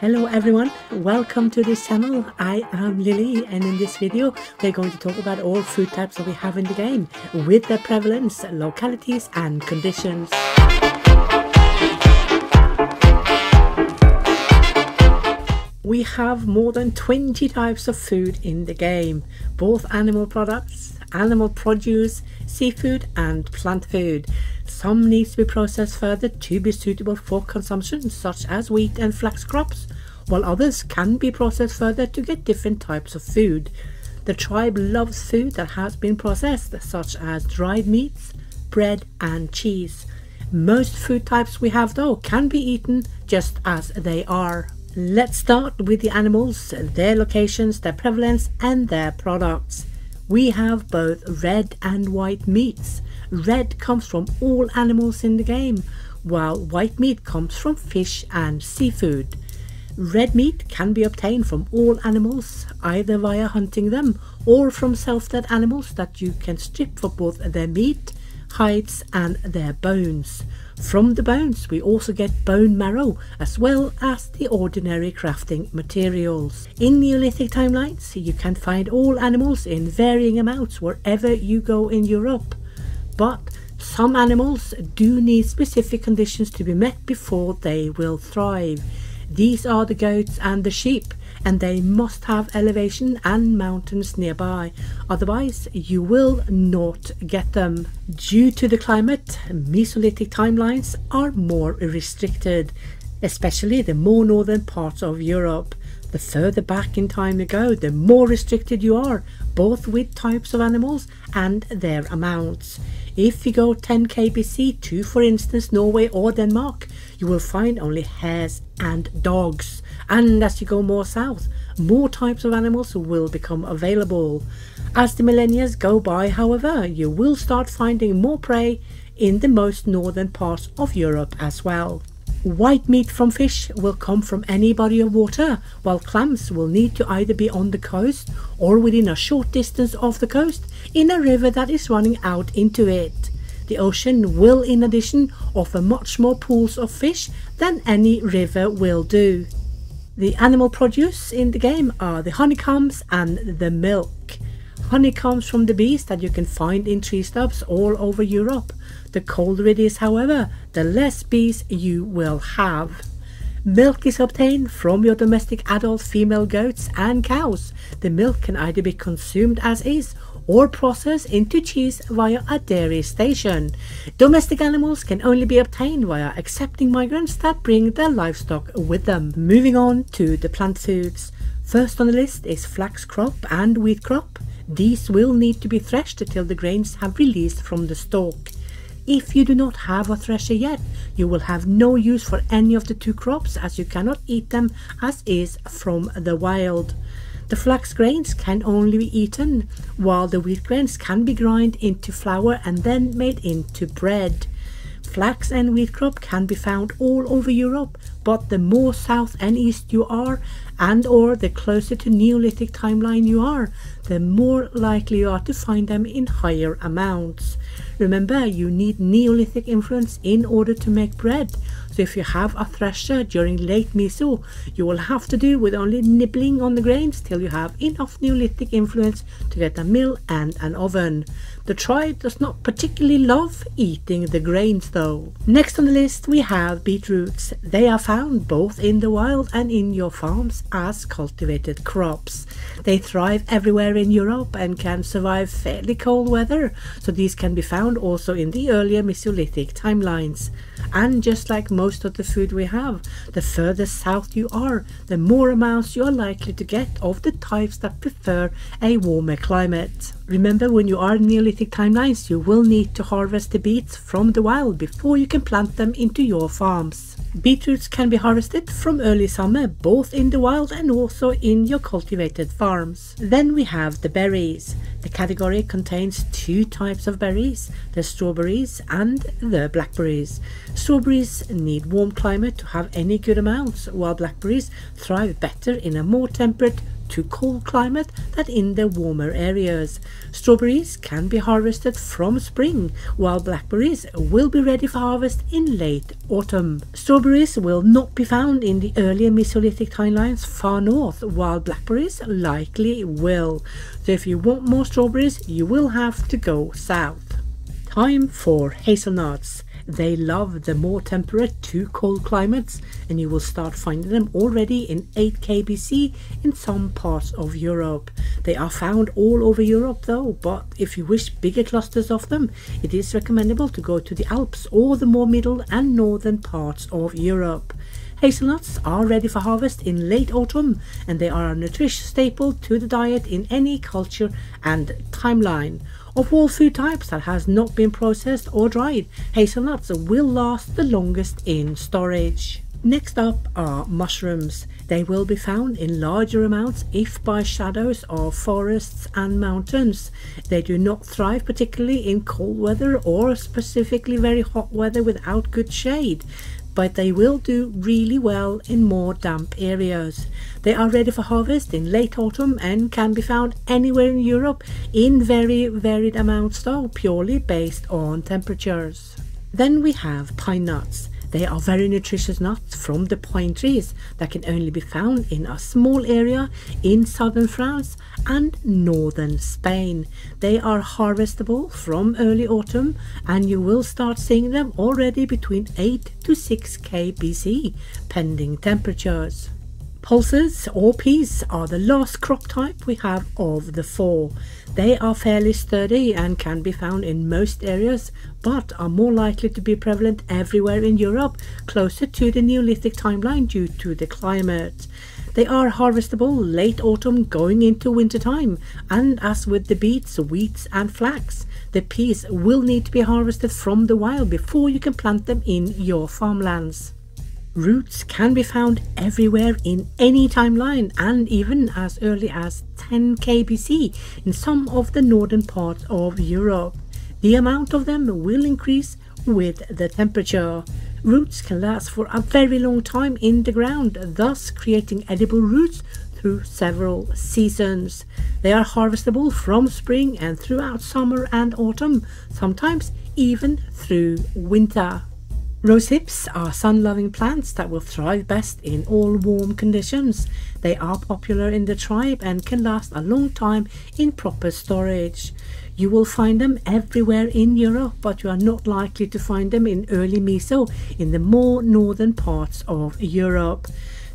Hello everyone, welcome to this channel. I am Lilly and in this video we're going to talk about all food types that we have in the game with their prevalence, localities and conditions. We have more than 20 types of food in the game, both animal products, animal produce, seafood and plant food. Some needs to be processed further to be suitable for consumption such as wheat and flax crops, while others can be processed further to get different types of food. The tribe loves food that has been processed such as dried meats, bread and cheese. Most food types we have though can be eaten just as they are. Let's start with the animals, their locations, their prevalence and their products. We have both red and white meats. Red comes from all animals in the game, while white meat comes from fish and seafood. Red meat can be obtained from all animals, either via hunting them or from self-dead animals that you can strip for both their meat, hides and their bones. From the bones we also get bone marrow as well as the ordinary crafting materials. In Neolithic timelines you can find all animals in varying amounts wherever you go in Europe. But some animals do need specific conditions to be met before they will thrive. These are the goats and the sheep and they must have elevation and mountains nearby, otherwise you will not get them. Due to the climate, Mesolithic timelines are more restricted, especially the more northern parts of Europe. The further back in time you go, the more restricted you are, both with types of animals and their amounts. If you go 10 kbc to, for instance, Norway or Denmark, you will find only hares and dogs. And as you go more south, more types of animals will become available. As the millennia go by, however, you will start finding more prey in the most northern parts of Europe as well. White meat from fish will come from any body of water, while clams will need to either be on the coast or within a short distance of the coast in a river that is running out into it. The ocean will in addition offer much more pools of fish than any river will do. The animal produce in the game are the honeycombs and the milk. Honey comes from the bees that you can find in tree stubs all over Europe. The colder it is, however, the less bees you will have. Milk is obtained from your domestic adult female goats and cows. The milk can either be consumed as is or processed into cheese via a dairy station. Domestic animals can only be obtained via accepting migrants that bring their livestock with them. Moving on to the plant foods. First on the list is flax crop and wheat crop. These will need to be threshed until the grains have released from the stalk. If you do not have a thresher yet, you will have no use for any of the two crops as you cannot eat them as is from the wild. The flax grains can only be eaten, while the wheat grains can be ground into flour and then made into bread. Flax and wheat crop can be found all over Europe, but the more south and east you are, and or the closer to Neolithic timeline you are, the more likely you are to find them in higher amounts. Remember, you need Neolithic influence in order to make bread, so if you have a thresher during late Meso, you will have to do with only nibbling on the grains till you have enough Neolithic influence to get a mill and an oven. The tribe does not particularly love eating the grains though. Next on the list we have beetroots. They are found both in the wild and in your farms as cultivated crops. They thrive everywhere in Europe and can survive fairly cold weather, so these can be found also in the earlier Mesolithic timelines. And just like most of the food we have, the further south you are, the more amounts you are likely to get of the types that prefer a warmer climate. Remember when you are in Neolithic timelines, you will need to harvest the beets from the wild before you can plant them into your farms. Beetroots can be harvested from early summer both in the wild and also in your cultivated farms. Then we have the berries. The category contains two types of berries, the strawberries and the blackberries. Strawberries need warm climate to have any good amounts, while blackberries thrive better in a more temperate to cold climate than in the warmer areas. Strawberries can be harvested from spring, while blackberries will be ready for harvest in late autumn. Strawberries will not be found in the earlier Mesolithic timelines far north, while blackberries likely will. So if you want more strawberries, you will have to go south. Time for hazelnuts. They love the more temperate to cold climates and you will start finding them already in 8 kbc in some parts of Europe. They are found all over Europe though, but if you wish bigger clusters of them, it is recommendable to go to the Alps or the more middle and northern parts of Europe. Hazelnuts are ready for harvest in late autumn and they are a nutritious staple to the diet in any culture and timeline. Of all food types that has not been processed or dried, hazelnuts will last the longest in storage. Next up are mushrooms. They will be found in larger amounts if by shadows of forests and mountains. They do not thrive particularly in cold weather or specifically very hot weather without good shade but they will do really well in more damp areas. They are ready for harvest in late autumn and can be found anywhere in Europe in very varied amounts though, purely based on temperatures. Then we have pine nuts. They are very nutritious nuts from the pine trees that can only be found in a small area in southern France and northern Spain. They are harvestable from early autumn and you will start seeing them already between 8 to 6 kbc pending temperatures. Pulses or peas are the last crop type we have of the four. They are fairly sturdy and can be found in most areas, but are more likely to be prevalent everywhere in Europe, closer to the Neolithic timeline due to the climate. They are harvestable late autumn going into winter time, and as with the beets, wheats and flax, the peas will need to be harvested from the wild before you can plant them in your farmlands. Roots can be found everywhere in any timeline and even as early as 10 kbc in some of the northern parts of Europe. The amount of them will increase with the temperature. Roots can last for a very long time in the ground, thus creating edible roots through several seasons. They are harvestable from spring and throughout summer and autumn, sometimes even through winter. Rose hips are sun-loving plants that will thrive best in all warm conditions. They are popular in the tribe and can last a long time in proper storage. You will find them everywhere in Europe, but you are not likely to find them in early Meso in the more northern parts of Europe.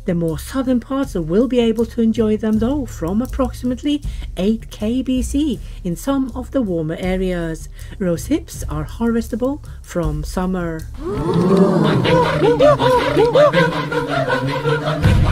The more southern parts will be able to enjoy them though from approximately 8 kbc in some of the warmer areas. Rose hips are harvestable from summer.